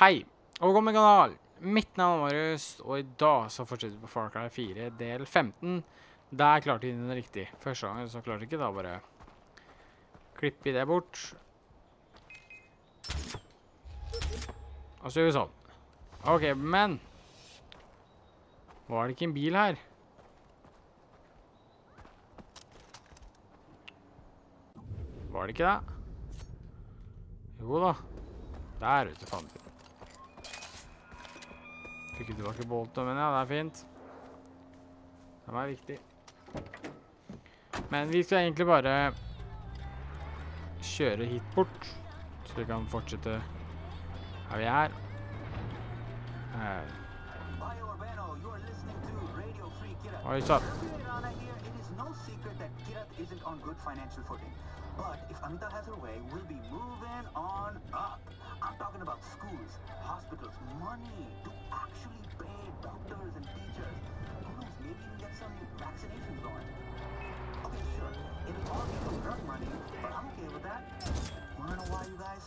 Hei, og velkommen til kanal. Mitt navn er Marius, og i dag så fortsetter vi på Far Cry 4 del 15. Der klarte vi den riktig. Første gangen så klarte jeg ikke, da bare klipper vi det bort. Og så gjør vi sånn. Ok, men var det ikke en bil her? Var det ikke det? Jo da. Der ute fant vi. Fikk tilbake bolten, men ja, det er fint. Den er viktig. Men vi skal egentlig bare kjøre hit bort, så vi kan fortsette her vi er. Her. Oi sann. But if Amita has her way, we'll be moving on up. I'm talking about schools, hospitals, money some vaccinations going. Okay, sure, it'll all from drug money, but I'm okay with that. Wanna know why, you guys?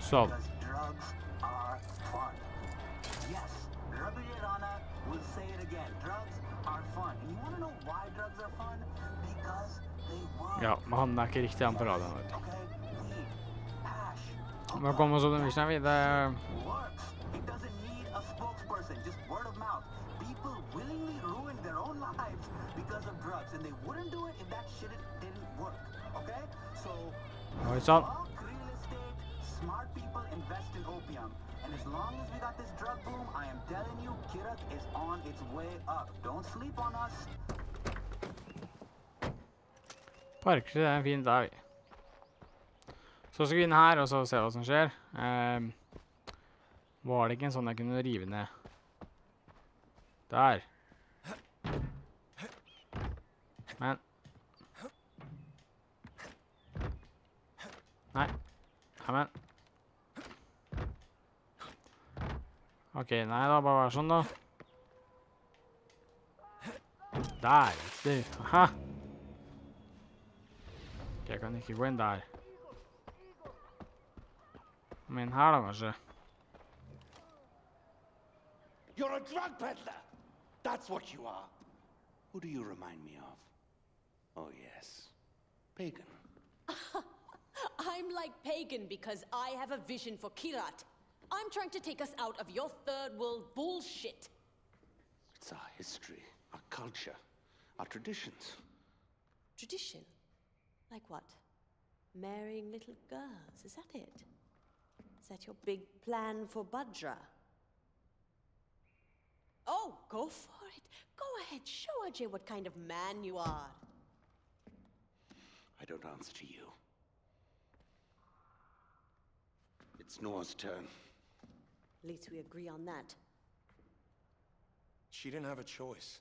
Sånn. Because drugs are fun. Yes, Rabbi Rana will say it again. Drugs are fun. And you want to know why drugs are fun? Because they work. Ja, riktig han på radioen, vet du. Okay? Weed, hash, Nå kommer så den visjonen videre. works. It doesn't need a spokesperson, just word of mouth. People willingly ruin lives because of drugs, and they wouldn't do it if that shit didn't work. Okay? So Oi sann. Real estate. Smart people invest in opium. And as long as we got this drug boom, I am telling you, Kirat is on its way up. Don't sleep on us. Parker, er en fin dag. Så skal vi inn her, og så se hva som skjer. Ehm, var det ikke en sånn jeg kunne rive ned? Der. Nei, men. Ok, nei da, bare være sånn da. Der, du. Aha. Ok, jeg kan ikke gå inn der. Kom inn her da, kanskje. You're a drug peddler! That's what you are. Who do you remind me of? Oh, yes. Pagan. I'm like pagan because I have a vision for Kirat. I'm trying to take us out of your third world bullshit. It's our history, our culture, our traditions. Tradition? Like what? Marrying little girls, is that it? Is that your big plan for Badra? Oh, go for it. Go ahead, show Ajay what kind of man you are. I don't answer to you. It's Noah's turn. At least we agree on that. She didn't have a choice.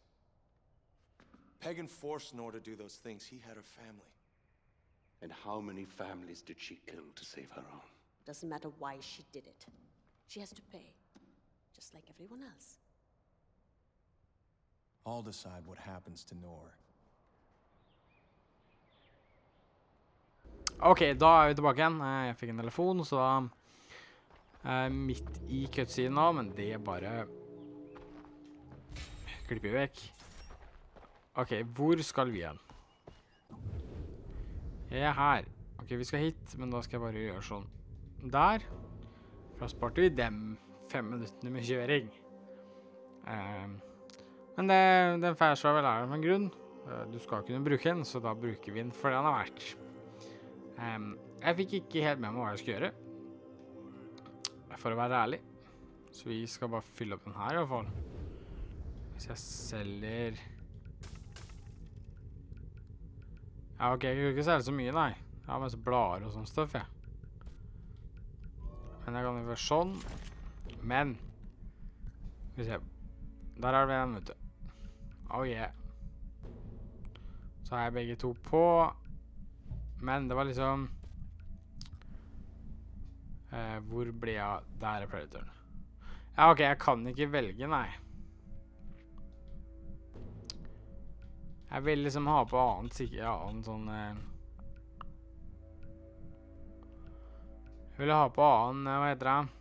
Pagan forced Nor to do those things. He had a family. And how many families did she kill to save her own? Doesn't matter why she did it. She has to pay. Just like everyone else. I'll decide what happens to Nor. Ok, da er vi tilbake igjen. Eh, Jeg fikk en telefon, så da er jeg midt i cutscene nå, men det bare klipper vi vekk. Ok, hvor skal vi igjen? Jeg er her. Ok, vi skal hit, men da skal jeg bare gjøre sånn. Der. Da sparte vi dem fem minuttene med kjøring. Ehm, men den færsvar vel er med en grunn. Eh, Du skal kunne bruke den, så da bruker vi den for det den er verdt. Ehm, jeg fikk ikke helt med meg hva jeg skulle gjøre. For å være ærlig. Så vi skal bare fylle opp den her i hvert fall. Hvis jeg selger... Ja, ok, jeg kan ikke selge så mye, nei. Jeg har mest blader og sånn stuff, jeg. Men jeg kan gjøre sånn. Men... Skal vi se. Der er det en, vet du. Oh yeah. Så har jeg begge to på. Men det var liksom eh, Hvor ble jeg? Der er Predatoren. Ja, OK, jeg kan ikke velge, nei. Jeg vil liksom ha på annet sikkert annen sånn eh, Jeg vil ha på annen eh, Hva heter det?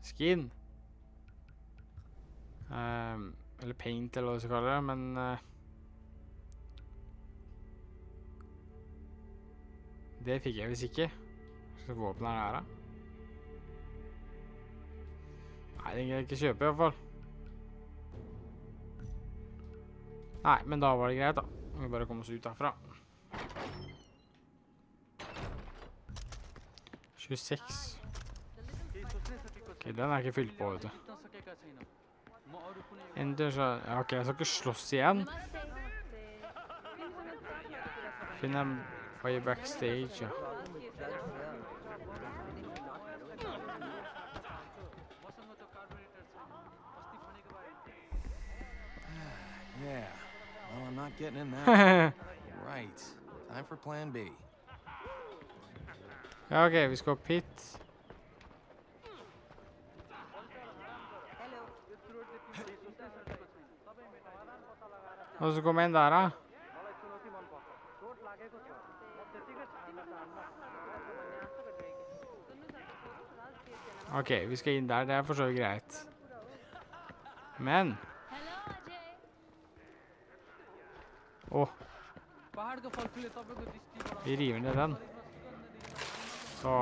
skin. Ehm, eller paint, eller hva du skal kalle det, men Det fikk jeg visst ikke. Så våpen er her, da. Nei, det kan jeg ikke kjøpe, iallfall. Nei, men da var det greit, da. Vi bare komme oss ut derfra. 26. Ok, den er ikke fylt på, vet du. Enter, så OK, jeg skal ikke slåss igjen. Finn en vei backstage. Yeah. Well, I'm not getting in that. right. Time for plan B. ja, OK, vi skal opp hit. Og så kommer en der, da. Ah. OK, vi skal inn der. Det er for så vidt greit. Men Å, vi river ned den. Så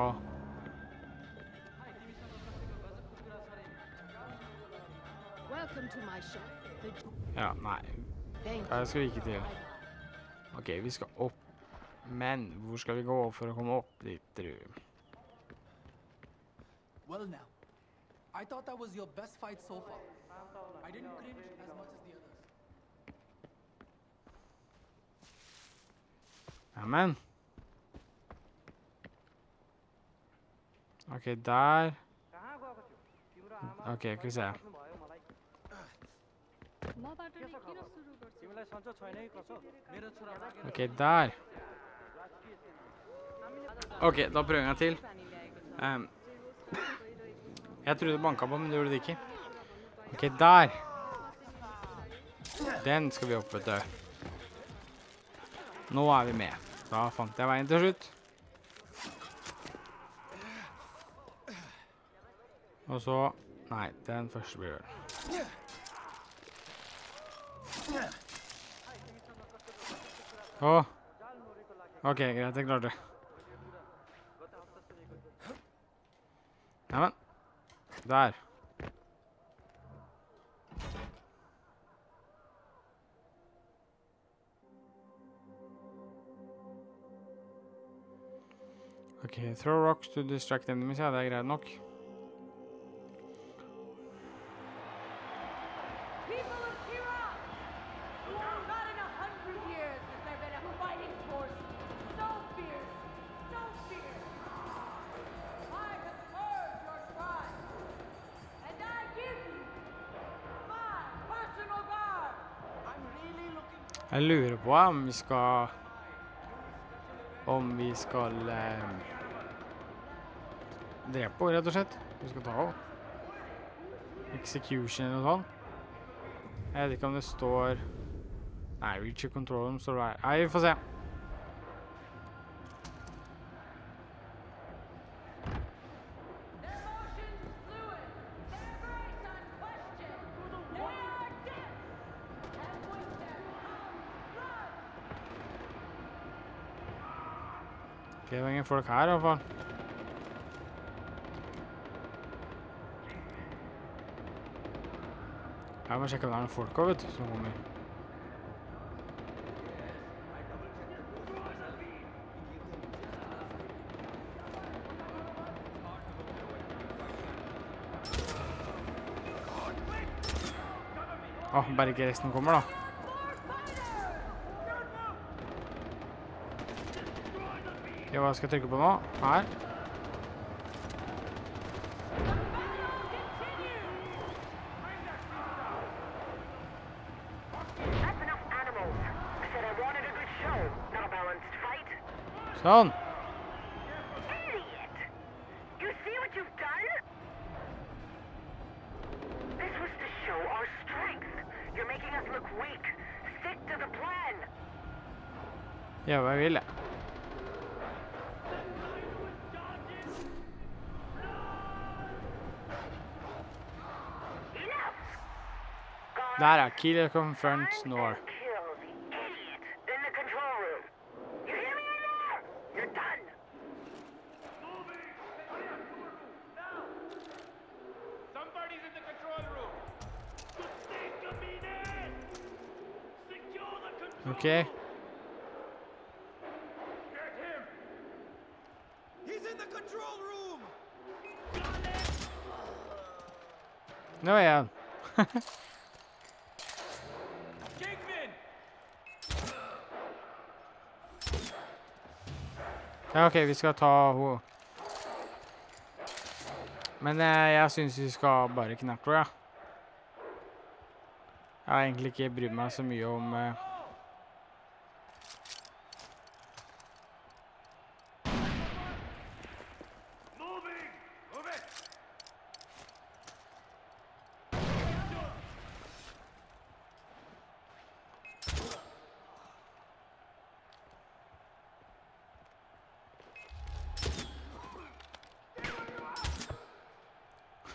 Ja, nei. Det skal vi ikke til. OK, vi skal opp. Men hvor skal vi gå for å komme opp dit, tru? Well now, I thought that was your best fight so far. I didn't cringe as much as the others. Neimen. OK, der. OK, skal. OK, der. OK, da prøver jeg en. Ehm, jeg trodde det banka på, men det gjorde det ikke. OK, der. Den skal vi opp, vet du. Nå er vi med. Da fant jeg veien til slutt. Og så Nei, den første blir vel. Åh. OK, greit. Jeg klarte det. Neimen. Der. OK, throw rocks to distract enemies. Ja, det er greit nok. Jeg lurer på om vi skal Om vi skal eh, drepe henne, rett og slett. Vi skal ta henne. Execution eller noe sånt. Jeg vet ikke om det står Nei, reach your control står der. Nei, vi får se. Det var ingen folk her i hvert fall. Jeg må sjekke om det er noen folk også, vet du, som kommer. Åh, bare ikke resten kommer da. Ok, hva skal jeg trykke på nå? Her. That's enough animals. I said I Der er Kill confront Nor. Kill the idiot in the control room. You hear me in there? You're done. Somebody's in the control room. Secure the control. OK. Get him. He's in the control room. Nå er jeg Kingpin. Ja, OK, vi skal ta henne. Men eh, jeg syns vi skal bare knappe henne, ja. Jeg har egentlig ikke brydd meg så mye om eh, Moving. Move it.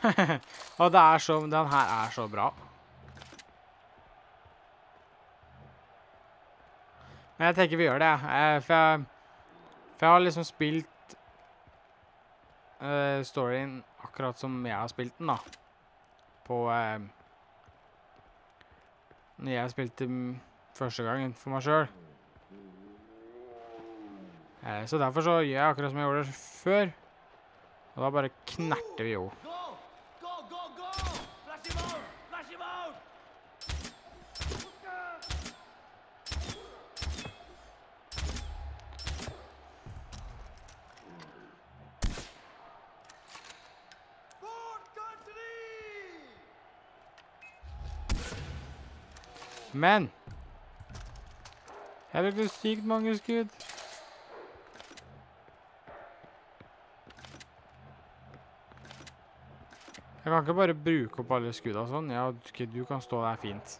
Og det er så, den her er så bra. Men jeg tenker vi gjør det, jeg. Eh, For jeg, for jeg har liksom spilt eh, storyen akkurat som jeg har spilt den, da. På uh, Når jeg spilte første gangen for meg sjøl. så derfor så gjør jeg akkurat som jeg gjorde det før. Og da bare knerter vi jo. Men Jeg brukte sykt mange skudd. Jeg kan ikke bare bruke opp alle skuddene sånn. Ja, du kan stå der fint.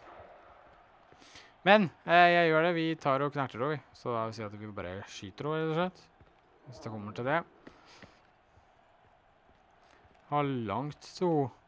Men eh, jeg gjør det. Vi tar og knerter det. Så da vil si at vi bare skyter over, rett slett. Hvis det kommer til det. Har langt til henne.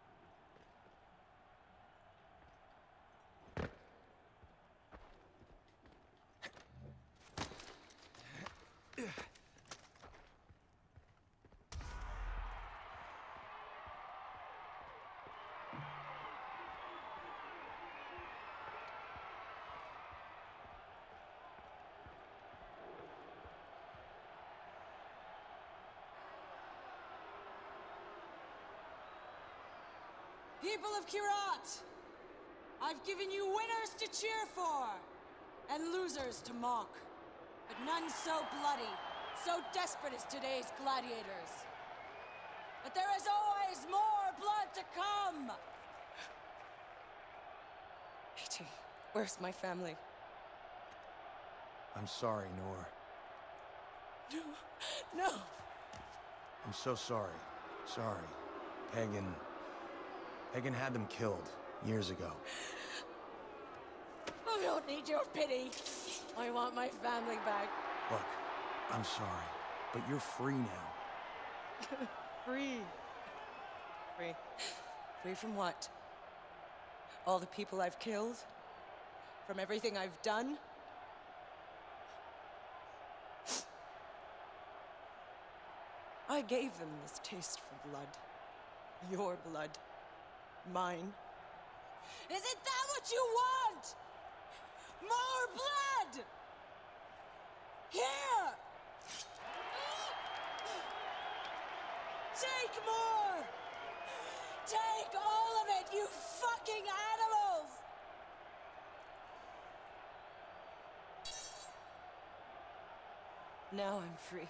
People of Kirat, I've given you winners to cheer for and losers to mock, but none so bloody, so desperate as today's gladiators. But there is always more blood to come. Peachy, where's my family? I'm sorry, Nor. No, no. I'm so sorry. Sorry. Pagan. Pagan had them killed years ago. I don't need your pity. I want my family back. Look, I'm sorry, but you're free now. Free. Free. Free from what? All the people I've killed? From everything I've done? I gave them this taste for blood. Your blood. Mine. Isn't that what you want? More blood! Here! Take more! Take all of it, you fucking animals! Now I'm free.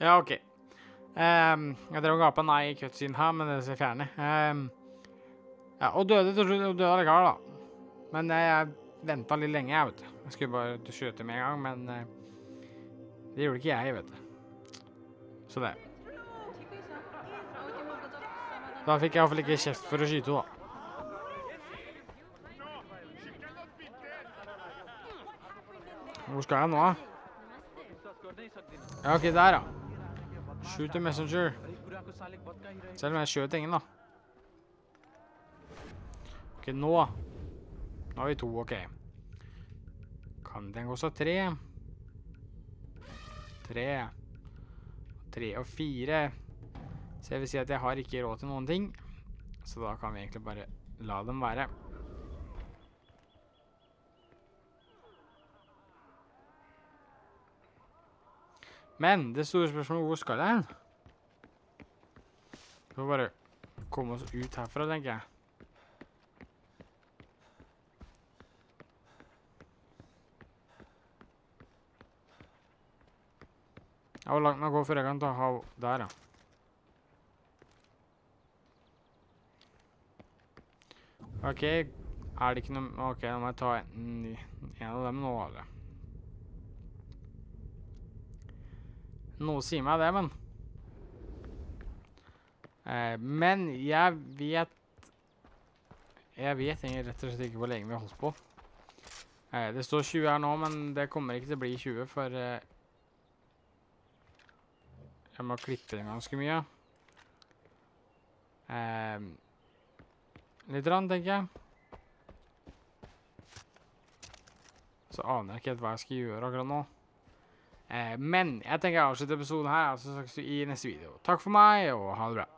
Ja, OK. Um, jeg drev og gapa nei i cutscene her, men det jeg fjerne. Um, ja, og døde til slutt. og Døde allikevel, da. Men eh, jeg venta litt lenge, jeg, vet du. Jeg skulle bare skyte med en gang, men uh, det gjorde ikke jeg, vet du. Så det. Da fikk jeg iallfall ikke kjeft for å skyte henne, da. Hvor skal jeg nå, da? Ja, OK, der, ja. Shoot the messenger. Selv om jeg skjøt ingen, da. OK, nå. Nå har vi to, OK. Kan den så tre? Tre. Tre og fire. Så jeg vil si at jeg har ikke råd til noen ting. Så da kan vi egentlig bare la dem være. Men det store spørsmålet hvor skal jeg hen? Vi må bare komme oss ut herfra, tenker jeg. Ja, Hvor langt må jeg gå før jeg kan ta hav der, ja. OK, er det ikke noe OK, da må jeg ta en, en av dem nå, eller? Noe sier meg det, men eh, Men jeg vet Jeg vet egentlig rett og slett ikke hvor lenge vi har holdt på. Eh, det står 20 her nå, men det kommer ikke til å bli 20, for eh, Jeg må klippe den ganske mye. Eh, litt rann, tenker jeg. Så aner jeg ikke helt hva jeg skal gjøre akkurat nå. Eh, men jeg tenker jeg avslutter episoden her, altså snakkes vi i neste video. Takk for meg, og ha det bra.